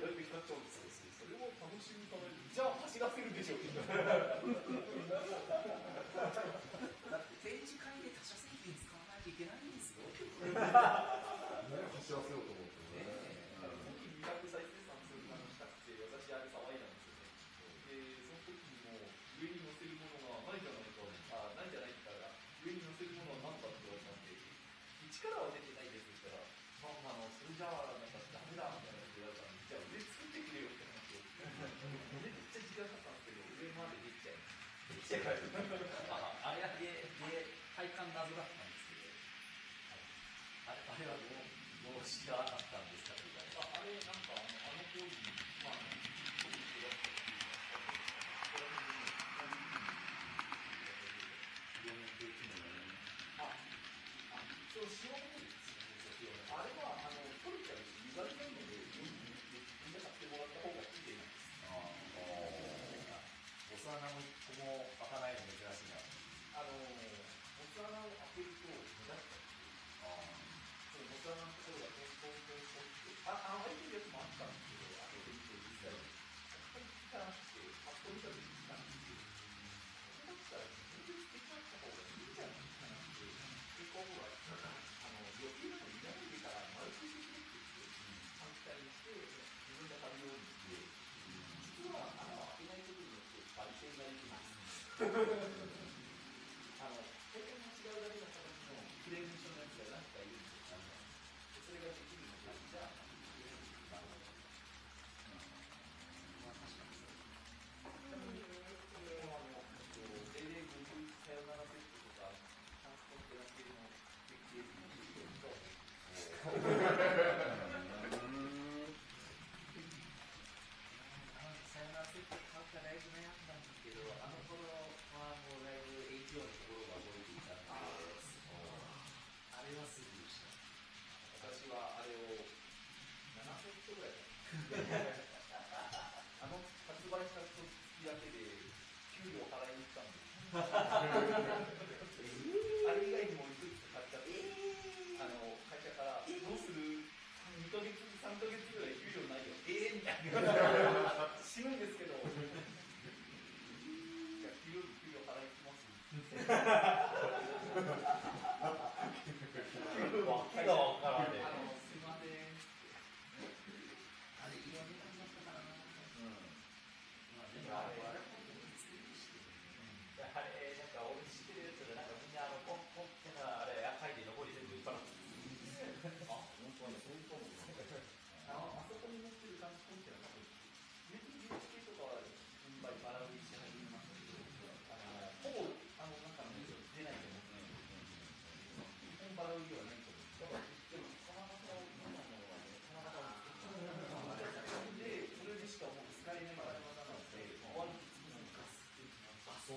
だなっちゃうんですそれ楽しじゃあ走らせるでしょう。だって展示会で他社製品使わないといけないんですよ、走らせよう正解あれはで体感謎だったんですけど。あれあれはどうどうした。あの、ペ験が違うだけだったら、もう、クレーム書のやつが何かいるんですよ。それができるのか、じゃあ、まあ、確かにそう。でも、英霊語彙さよならセットとか、タンスポットやってるの、で計図の授と、したライブ悩んだんですけど、あの頃はもうだいぶ影響のところが動いていたので、あれはすぐでした。私はあれを7セットぐらいあの発売した時だけで給料払いに行ったんですあれ以外にもいくつか買っちゃって、えー、あの会社からどうする2ヶ月3ヶ月ぐらい給料ないよええー、みたいな太高了。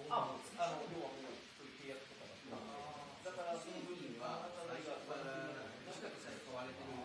あもうあの要はもう契約とかだだからその部分は、あなたが、もしかしたら問われてる